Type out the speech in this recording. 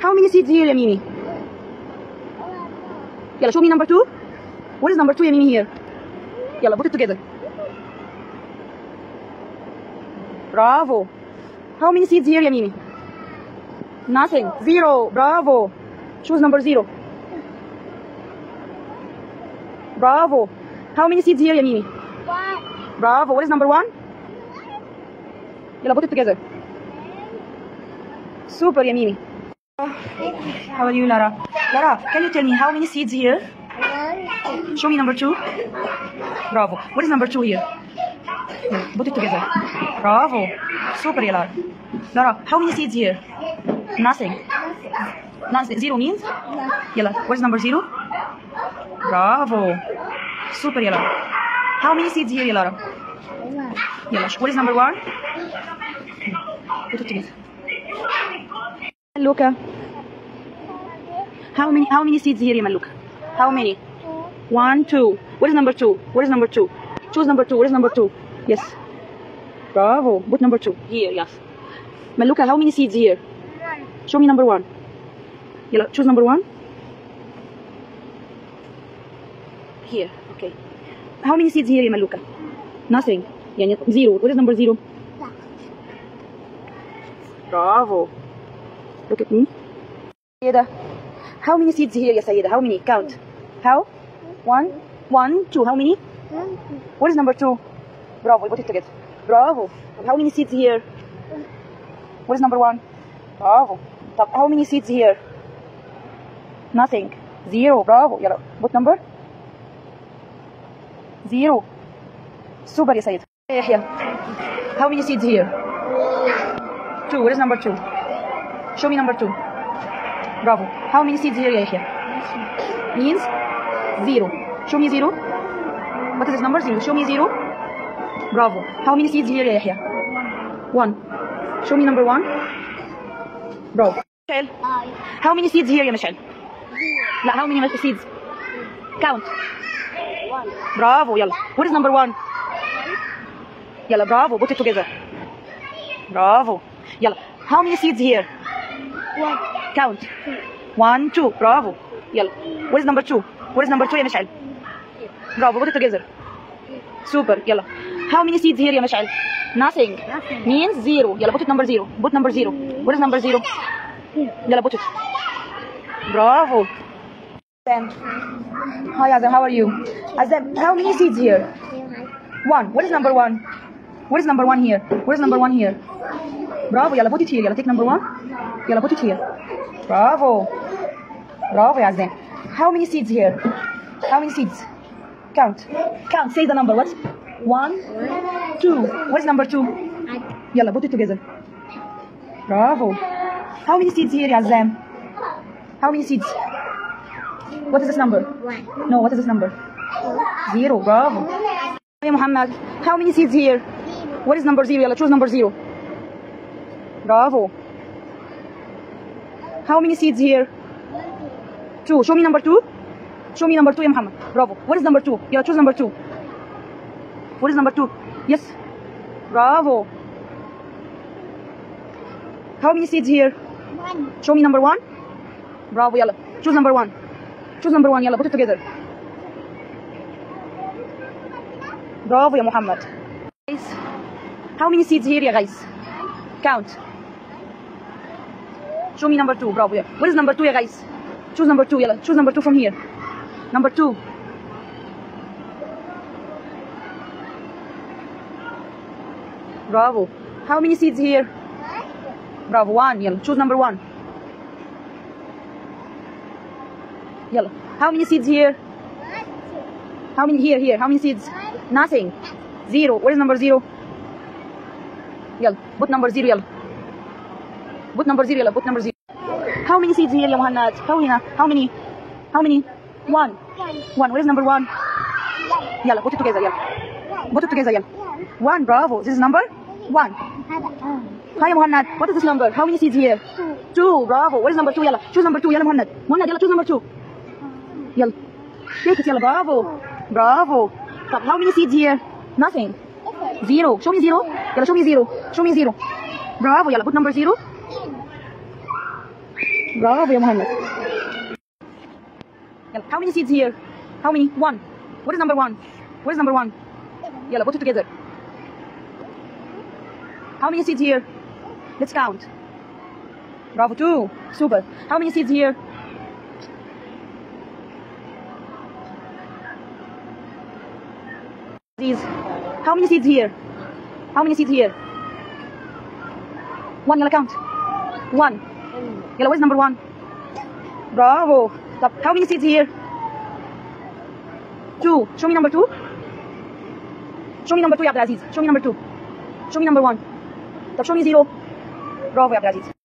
How many seeds here, Mimi? Yalla, show me number two. What is number two, Yamini here? Yalla, put it together. Bravo. How many seeds here, Yamini? Nothing. Zero. Bravo. Choose number zero. Bravo. How many seeds here, Yamini? One. Bravo. What is number one? Yalla, put it together. Super, Yamini. How are you, Lara? Lara, can you tell me how many seeds here? Show me number two. Bravo. What is number two here? Put it together. Bravo. Super, Lara. Lara, how many seeds here? Nothing. Nothing. Zero means? Yellow. What is number zero? Bravo. Super, Yellow. How many seeds here, Yellow? Yellow. What is number one? Put it together. Luca. How many how many seeds here, Maluk? How many? Two. One, two. What is number two? What is number two? Choose number two. What is number two? Yes. Bravo. What number two here. Yes. Maluka, how many seeds here? Nine. Show me number one. Yellow. Choose number one. Here. Okay. How many seeds here, Maluka? Nothing. Yeah, zero. What is number zero? Bravo. Look at me. Yeah. How many seeds here, Ya Sayyida? How many? Count. How? One, one, two. How many? What is number two? Bravo, What did you get? Bravo. How many seeds here? What is number one? Bravo. How many seeds here? Nothing. Zero. Bravo. What number? Zero. Super, Ya Sayyid. How many seeds here? Two. What is number two? Show me number two. Bravo how many seeds here يا يحيى means zero show me zero what is this number zero show me zero bravo how many seeds here يا يحيى one show me number one bravo Michelle how many seeds here يا مشعل لا how many seeds count bravo يلا what is number one يلا bravo put it together bravo يلا how many seeds here count one two bravo يلا what is number two what is number two يا مشعل bravo put it together super يلا how many seeds here يا مشعل nothing means zero يلا put it number zero put number zero what is number zero يلا put it bravo Azam. Hi Azam, how are you? Azam, how many seeds here? One. What is number one? What is number one here? What is number one here? Bravo, yalla put it here. Yalla take number one. Yalla put it here. Bravo. Bravo, Azam. How many seeds here? How many seeds? Count. Count. Say the number. What? One, two. What is number two? Yalla put it together. Bravo. How many seeds here, Azam? How many seeds? What is this number? No, what is this number? Zero. Bravo. Hey Muhammad, how many seeds here? What is number zero? Yalla, choose number zero. Bravo. How many seeds here? Two. Show me number two. Show me number two, ya Muhammad. Bravo. What is number two? Yeah, choose number two. What is number two? Yes. Bravo. How many seeds here? One. Show me number one. Bravo, yalla. Choose number one. Choose number one, yalla. Put it together. Bravo, ya Muhammad. Guys, how many seeds here, ya guys? Count. Show me number two. Bravo, yeah. What is number two, ya guys? Choose number two, yalla. Choose number two from here. Number two. Bravo. How many seeds here? Bravo, one. Yalla. Choose number one. Yalla. How many seeds here? How many here? Here. How many seeds? Nothing. Zero. What is number zero? Yalla. Put number zero. Yalla. Put number zero. Put number zero. How many seeds here, ya Muhammad? How many? How many? How many? One. One. Where is number one? Yalla. Put it together. Yalla. Put it together. Yalla. One. Bravo. This is number one. Hi, Muhammad. What is this number? How many seeds here? Two. Two. Bravo. Where is number two? Yalla. Choose number two. Yalla, Muhammad. Muhammad, yalla. Choose number two. Yalla. Take it. Yalla. Bravo. Bravo. How many seeds here? Nothing. Zero. Show me zero. Yalla. Show me zero. Show me zero. Bravo. Yalla. Put number zero. Bravo, Muhammad. How many seeds here? How many? One. What is number one? What is number one? Yalla, put it together. How many seeds here? Let's count. Bravo, two. Super. How many seeds here? These. How many seeds here? How many seeds here? One, yalla, count. One. Yalla, where's number one? Bravo. How many seeds here? Two. Show me number two. Show me number two, Abdulaziz. Show me number two. Show me number one. Show me zero. Bravo, Abdulaziz.